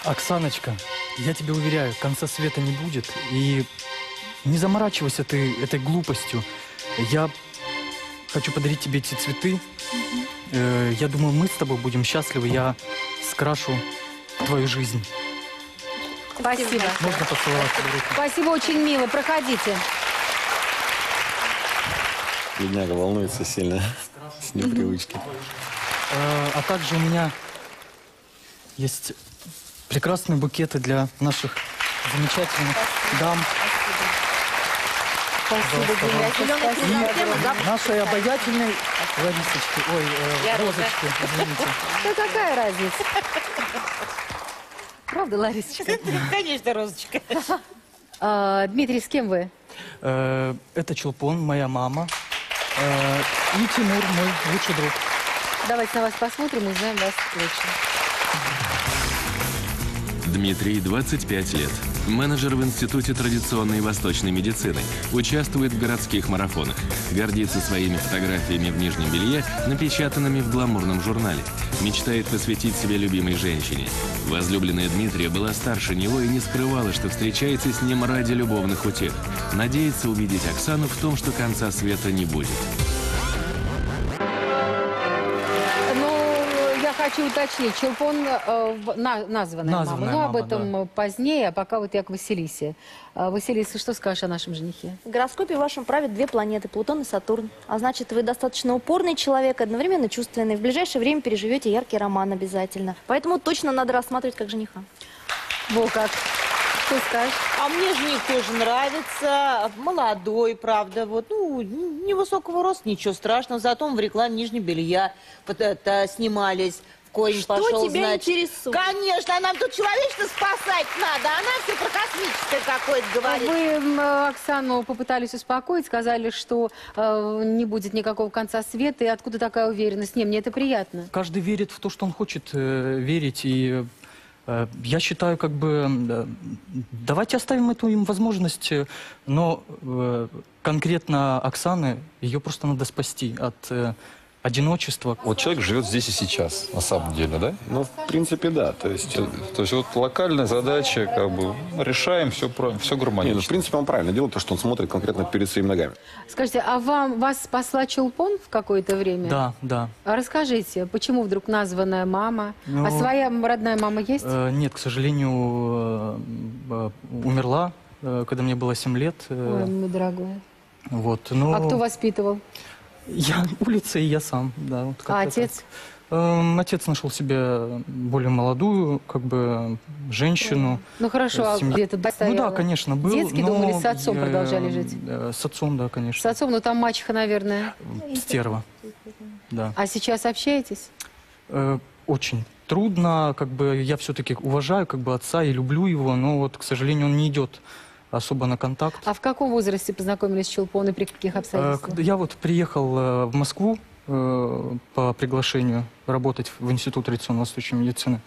Оксаночка, я тебе уверяю, конца света не будет. И не заморачивайся ты этой глупостью. Я хочу подарить тебе эти цветы. Э, я думаю, мы с тобой будем счастливы. Я скрашу твою жизнь. Спасибо. Можно поцеловать в руку? Спасибо, очень мило. Проходите. Бедняга волнуется сильно с непривычки. Э, А также у меня есть прекрасные букеты для наших замечательных дам. Спасибо, И запах. нашей обаятельной Ларисочки, ой, э, Я Розочки, извините. Да какая разница? Правда, Ларисочка? Конечно, Розочка. А, Дмитрий, с кем вы? Э, Это Челпон, моя мама. Э, И Тимур, мой лучший друг. Давайте на вас посмотрим, узнаем вас лучше. Дмитрий, 25 лет. Менеджер в Институте традиционной восточной медицины. Участвует в городских марафонах. Гордится своими фотографиями в нижнем белье, напечатанными в гламурном журнале. Мечтает посвятить себя любимой женщине. Возлюбленная Дмитрия была старше него и не скрывала, что встречается с ним ради любовных утех. Надеется увидеть Оксану в том, что конца света не будет. Хочу уточнить, Челпон э, в- на- названная, Названная мама. Но об мама, этом э, позднее, а пока вот я к Василисе. А, Василиса, что скажешь о нашем женихе? В гороскопе вашем правят две планеты, Плутон и Сатурн. А значит, вы достаточно упорный человек, одновременно чувственный. В ближайшее время переживете яркий роман обязательно. Поэтому точно надо рассматривать как жениха. Во как. Что скажешь? А мне жених тоже нравится, молодой, правда, вот, ну, невысокого роста, ничего страшного, зато он в рекламе нижнего белья это, снимались. В корень Что пошел, тебя значит. интересует? Конечно, а нам тут человечество спасать надо, а она все про космическое какое-то говорит. Вы э, Оксану попытались успокоить, сказали, что э, не будет никакого конца света. И откуда такая уверенность? Не, мне это приятно. Каждый верит в то, что он хочет э, верить. И э, я считаю, как бы, э, давайте оставим эту им возможность, э, но э, конкретно Оксаны, ее просто надо спасти от э, одиночества. Вот человек живет здесь и сейчас, на самом деле, да? Ну, в принципе, да. То есть, То, то есть вот локальная задача, как бы решаем, все, все не, ну, гармонично. в принципе, он правильно делает, то, что он смотрит конкретно перед своими ногами. Скажите, а вам вас спасла Челпон в какое-то время? Да, да. А расскажите, почему вдруг названная мама? Ну, а своя родная мама есть? Э, нет, к сожалению, э, э, умерла, э, когда мне было 7 лет. э, Ой, мой дорогой. вот, но... А кто воспитывал? Я улица и я сам, да. вот А отец? так. Эм, отец нашел себе более молодую, как бы, женщину. Ну хорошо, а где-то Ну да, конечно, был. Детский но дом или с отцом я, продолжали жить? э, С отцом, да, С конечно. отцом, ну там мачеха, наверное. Стерва. Да. А сейчас общаетесь? Э, Очень трудно, как бы я все-таки уважаю как бы отца и люблю его, но вот, к сожалению, он не идет особо на контакт. А в каком возрасте познакомились с Челпон и при каких Э, обстоятельствах? Я вот приехал э, в Москву э, по приглашению работать в Институт традиционно-восточной медицины,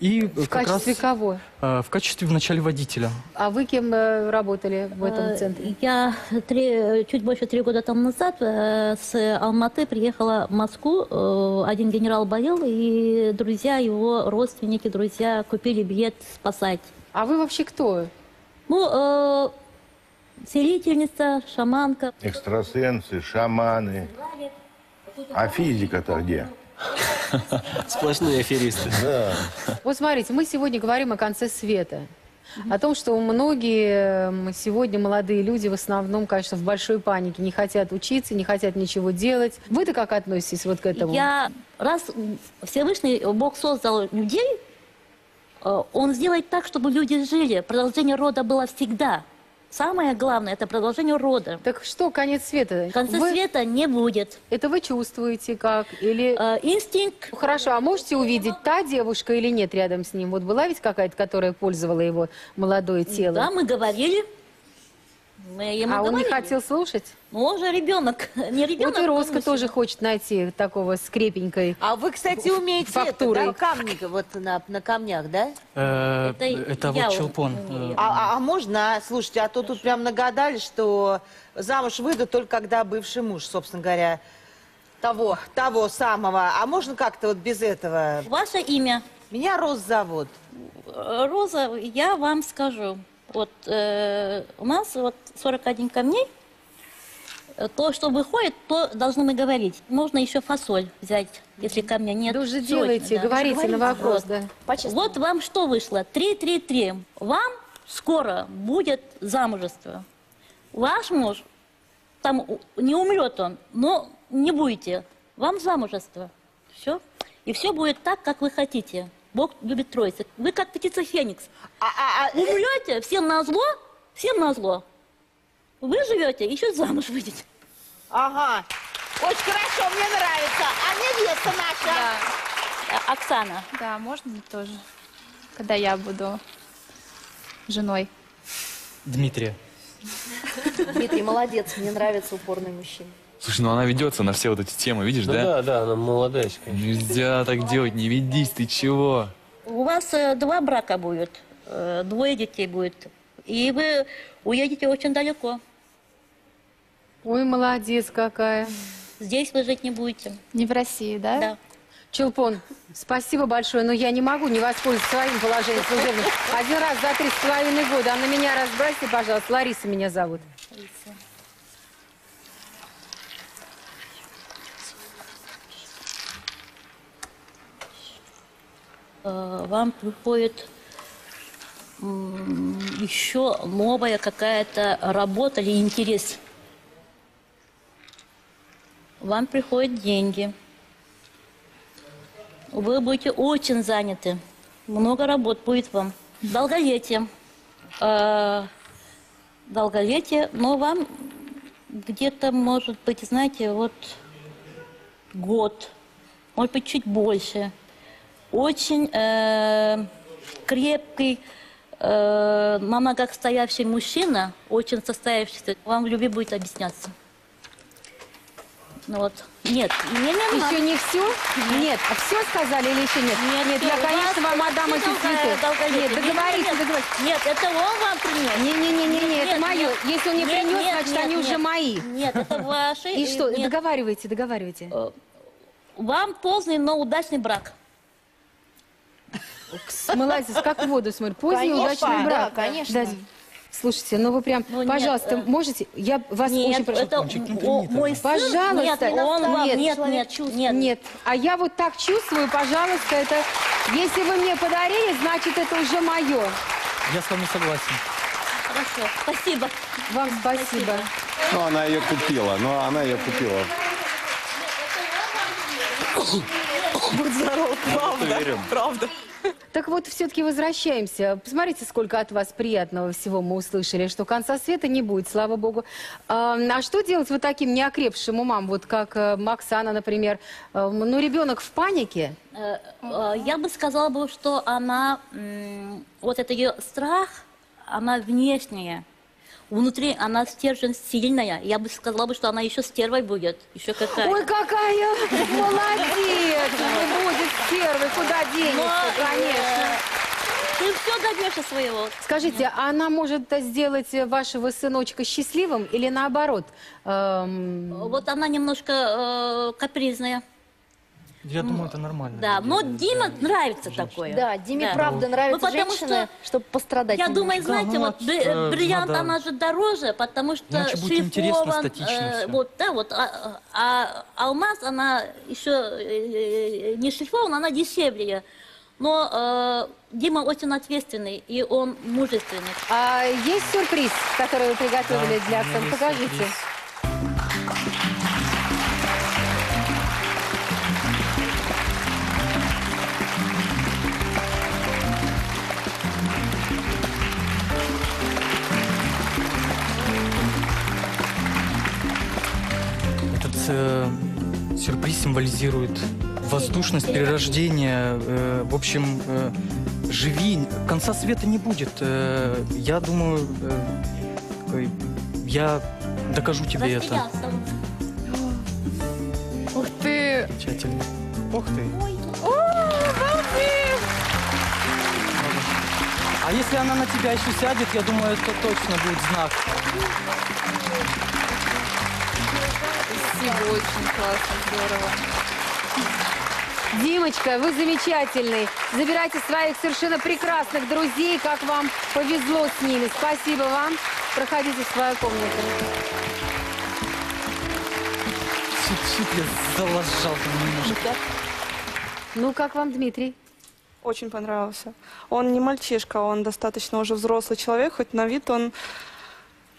И В качестве кого? в качестве вначале водителя. А вы кем э, работали в этом центре? Я три, чуть больше три года тому назад э, с Алматы приехала в Москву. Э, Один генерал болел, и друзья его, родственники, друзья купили билет спасать. А вы вообще кто? Ну, э, целительница, шаманка. Экстрасенсы, шаманы. А физика-то где? Сплошные аферисты. Да. Вот смотрите, мы сегодня говорим о конце света. О том, что многие сегодня молодые люди в основном, конечно, в большой панике, не хотят учиться, не хотят ничего делать. Вы-то как относитесь вот к этому? Я, раз Всевышний Бог создал людей, Он сделает так, чтобы люди жили. Продолжение рода было всегда. Самое главное – это продолжение рода. Так что, конец света? Конца Вы- света не будет. Это вы чувствуете как? Или... инстинкт. Хорошо, а можете увидеть, та девушка или нет рядом с ним? Вот была ведь какая-то, которая пользовала его молодое тело? Да, мы говорили. Мы ему а он не говорили. хотел слушать? Ну, он же ребенок. Не ребенок, Вот и мужчина. тоже хочет найти такого скрепенькой А вы, кстати, умеете это, фактурой. да, камни вот на, на камнях, да? Э, Это это я вот челпон. э, А, а- а можно, а, слушайте, а то тут прям нагадали, что замуж выйдут только когда бывший муж, собственно говоря, того, того самого. А можно как-то вот без этого? Ваше имя? Меня Роз зовут. Роза, я вам скажу. Вот э, у нас вот 41 камней. Э, То, что выходит, то должны мы говорить. Можно еще фасоль взять, если камня нет. Да уже делайте, да. говорите на вопрос, Вот. да. Вот вам что вышло? 3-3-3. Вам скоро будет замужество. Ваш муж, там не умрет он, но не будете. Вам замужество. Все. И все будет так, как вы хотите. Бог любит троицы. Вы как птица Феникс. Умрете, всем на зло, всем на зло. Вы живете, еще замуж выйдете. Ага. Очень хорошо, мне нравится. А невеста наша? А- Оксана. Да, можно тоже, когда я буду женой. Дмитрия. Дмитрий, молодец, мне нравится упорный мужчина. Слушай, ну она ведется на все вот эти темы, видишь, Ну да? да, да, она молодая еще, конечно. Нельзя так делать, не ведись, ты чего? У вас э, два брака будет, э, двое детей будет. И вы уедете очень далеко. Ой, молодец какая. Здесь вы жить не будете. Не в России, да? Да. Челпон, спасибо большое, но я не могу не воспользоваться своим положением служебным. Один раз за три с половиной года, а на меня разбрасьте, пожалуйста. Лариса меня зовут. Э, Вам приходит еще новая какая-то работа или интерес. Вам приходят деньги. Вы будете очень заняты. Много работ будет вам. Долголетие. Э, Долголетие, но вам где-то, может быть, знаете, вот год, может быть, чуть больше. Очень э, крепкий, э, стоящий мужчина, очень состоявшийся, вам в любви будет объясняться. Ну вот. Нет, не, не надо. Еще не все? Нет. А все сказали или еще нет? Нет, нет, я, конечно, вам отдам эти цветы. Нет, договоритесь, нет, договоритесь. Нет, это он вам принес. Не-не-не, это Нет, мое. нет. Если он мне Нет, принес, значит, они уже мои. Нет, это ваши. И что, договаривайте, договаривайте. Вам поздний, но удачный брак. Молодец, как в воду смотрю. Поздний Конечно, удачный брак. да, конечно. Слушайте, ну вы прям, нет, пожалуйста, э, можете, я вас нет, очень прошу. это о- мой сын. Пожалуйста. Нет, он вам- нет, нет, нет, нет. нет. А я вот так чувствую, пожалуйста, это, если вы мне подарили, значит, это уже мое. Я с вами согласен. Хорошо, спасибо. Вам спасибо. Ну, она ее купила, но она ее купила. Будь здоров, правда. Уверен. Правда. Так вот, все-таки возвращаемся. Посмотрите, сколько от вас приятного всего мы услышали, что конца света не будет, слава богу. А, а что делать вот таким неокрепшим умам, вот как э, Оксана, например? Э, ну, ребенок в панике. Э, э, Я бы сказала бы, что она, вот это ее страх, она внешняя. Внутри она стержень сильная. Я бы сказала, бы, что она еще стервой будет. Еще какая. Ой, какая молодец! Ну, будет стервой, куда денется, Но, конечно. Ты все добьешься своего. Скажите, а она может сделать вашего сыночка счастливым или наоборот? эм, Вот она немножко э, капризная. Я думаю, это нормально. Да, но Дима нравится такое. Да, Диме Да. правда нравится Ну, потому женщина, что чтобы пострадать Я немножко. думаю, знаете, вот Да, бри- э, бриллиант, надо- она же дороже, потому что Иначе будет интересно, шлифован, статично э, всё. вот, да, вот, а, а алмаз, она еще э, э, не шлифован, она дешевле. Но э, Дима очень ответственный, и он мужественный. А есть сюрприз, который вы приготовили для Оксаны? Покажите. Этот э, сюрприз символизирует воздушность перерождения. э, в общем, э, живи, конца света не будет. Э, я думаю, э, я докажу тебе это. Ух ты! Тщательно. Ух ты. О, обалдеть! А если она на тебя еще сядет, я думаю, это точно будет знак. Спасибо, очень классно, здорово. Димочка, вы замечательный. Забирайте своих совершенно прекрасных друзей, как вам повезло с ними. Спасибо вам. Проходите в свою комнату. Чуть-чуть я залажал там немножко. Ну, как вам, Дмитрий? Очень понравился. Он не мальчишка, он достаточно уже взрослый человек, хоть на вид он...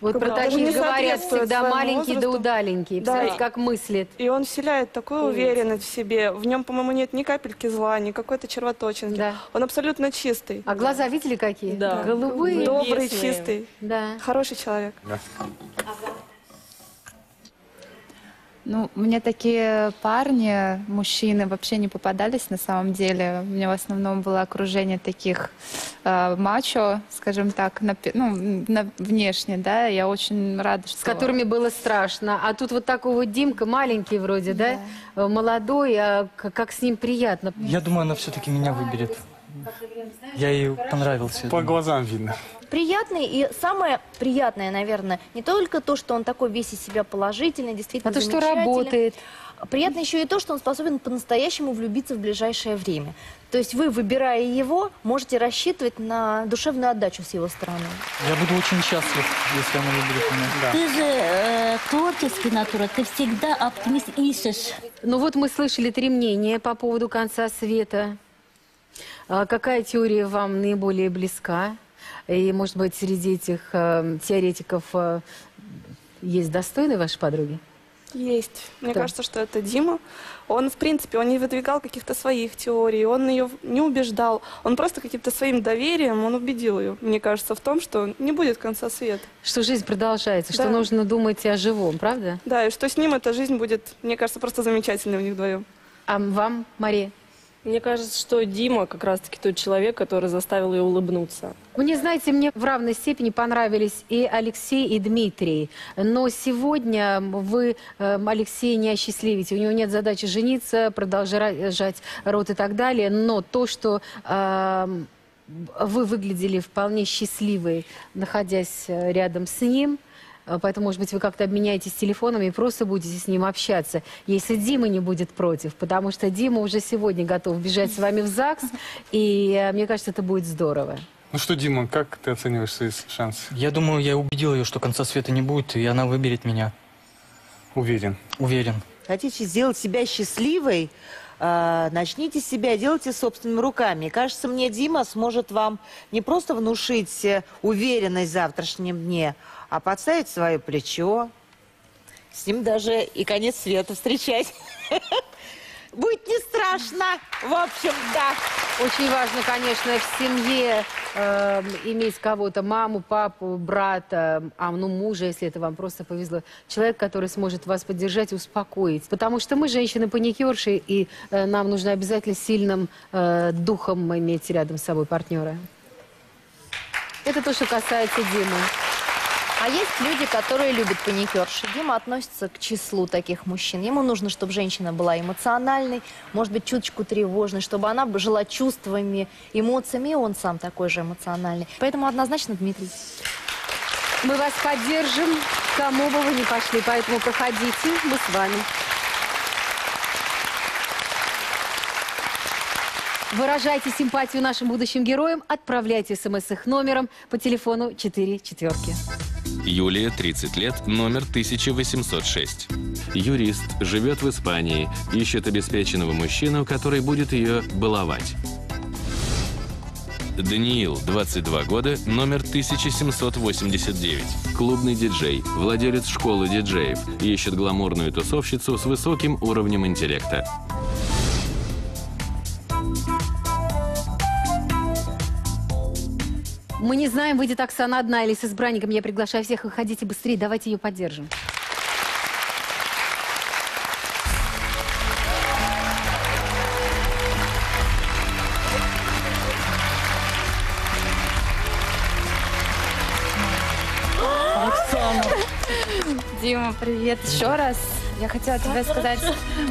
Вот про таких говорят всегда маленький да возрасту. удаленький. Да, Представляете, как мыслит. И он вселяет такую уверенность в себе. В нем, по-моему, нет ни капельки зла, ни какой-то червоточинки. Да. Он абсолютно чистый. А глаза видели какие? Да. Голубые. Добрый, Небесные. чистый. Да. Хороший человек. Ну, мне такие парни, мужчины вообще не попадались на самом деле. У меня в основном было окружение таких э, мачо, скажем так, на, ну, на- внешне, да. Я очень рада, что... С которыми было страшно. А тут вот такой вот Димка, маленький вроде, да? Э, Молодой, а как с ним приятно. Я думаю, она все-таки меня выберет. Я ей понравился. По глазам видно. Приятный и самое приятное, наверное, не только то, что он такой весь из себя положительный, действительно А то, что работает. Приятно еще и то, что он способен по-настоящему влюбиться в ближайшее время. То есть вы, выбирая его, можете рассчитывать на душевную отдачу с его стороны. Я буду очень счастлив, если она выберет меня. Ты же э, творческий натура, ты всегда оптимист ищешь. Ну вот мы слышали три мнения по поводу конца света. А Какая теория вам наиболее близка? И, может быть, среди этих э, теоретиков э, есть достойные ваши подруги? Есть. Мне Кто? кажется, что это Дима. Он, в принципе, он не выдвигал каких-то своих теорий, он ее не убеждал. Он просто каким-то своим доверием, он убедил ее, мне кажется, в том, что не будет конца света. Что жизнь продолжается, что Да. нужно думать о живом, правда? Да, и что с ним эта жизнь будет, мне кажется, просто замечательной у них вдвоем. А вам, Мария? Мне кажется, что Дима как раз-таки тот человек, который заставил ее улыбнуться. Мне, знаете, мне в равной степени понравились и Алексей, и Дмитрий. Но сегодня вы э, Алексея не осчастливите. У него нет задачи жениться, продолжать рот и так далее. Но то, что э, вы выглядели вполне счастливой, находясь э, рядом с ним, Поэтому, может быть, вы как-то обменяетесь телефонами и просто будете с ним общаться, если Дима не будет против. Потому что Дима уже сегодня готов бежать с вами в ЗАГС, и э, мне кажется, это будет здорово. Ну что, Дима, как ты оцениваешь свои шансы? Я думаю, я убедил ее, что конца света не будет, и она выберет меня. Уверен. Уверен. Хотите сделать себя счастливой, э, начните себя, делайте собственными руками. И кажется, мне Дима сможет вам не просто внушить э, уверенность в завтрашнем дне, а подставить свое плечо. С ним даже и конец света встречать. Будет не страшно, в общем, да. Очень важно, конечно, в семье э, иметь кого-то, маму, папу, брата, а ну мужа, если это вам просто повезло. Человек, который сможет вас поддержать, успокоить. Потому что мы женщины паникерши, и э, нам нужно обязательно сильным э, духом иметь рядом с собой партнера. Это то, что касается Димы. А есть люди, которые любят паникерши. Дима относится к числу таких мужчин. Ему нужно, чтобы женщина была эмоциональной, может быть, чуточку тревожной, чтобы она жила чувствами, эмоциями, и он сам такой же эмоциональный. Поэтому однозначно Дмитрий. Мы вас поддержим, кому бы вы ни пошли, поэтому проходите, мы с вами. Выражайте симпатию нашим будущим героям, отправляйте смс их номером по телефону 4 четверки. Юлия, 30 лет, номер 1806. Юрист, живет в Испании, ищет обеспеченного мужчину, который будет ее баловать. Даниил, 22 года, номер 1789. Клубный диджей, владелец школы диджеев, ищет гламурную тусовщицу с высоким уровнем интеллекта. Мы не знаем, выйдет Оксана одна или с избранником. Я приглашаю всех, выходите быстрее, давайте ее поддержим. Дима, привет еще раз. Я хотела тебе сказать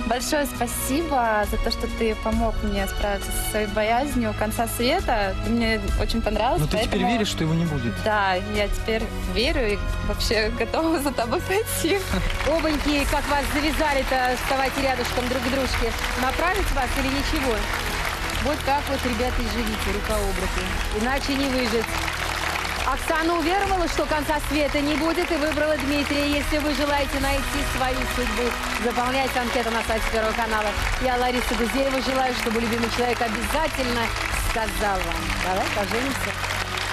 большое спасибо за то, что ты помог мне справиться со своей боязнью конца света. Ты мне очень понравился. Но ты теперь поэтому- веришь, что его не будет? Да, я теперь верю и вообще готова за тобой пойти. Обоньки, как вас завязали-то, вставайте рядышком друг к дружке. Направить вас или ничего? Вот так вот, ребята, и живите, рука об руку. Иначе не выжить. Оксана уверовала, что конца света не будет, и выбрала Дмитрия. Если вы желаете найти свою судьбу, заполняйте анкету на сайте Первого канала. Я, Лариса Гузеева, желаю, чтобы любимый человек обязательно сказал вам. Давай поженимся.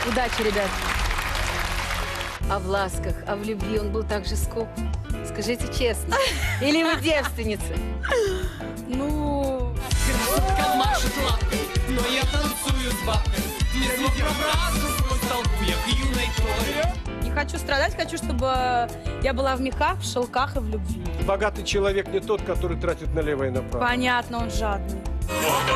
Удачи, ребят. О в ласках, а в любви он был так же скуп. Скажите честно. Или вы девственница? Ну... Красотка машет лапкой, но я танцую с бабкой. Не смог пробраться к юной Торе. Не хочу страдать, хочу, чтобы я была в мехах, в шелках и в любви. Богатый человек не тот, который тратит налево и направо. Понятно, он жадный. Он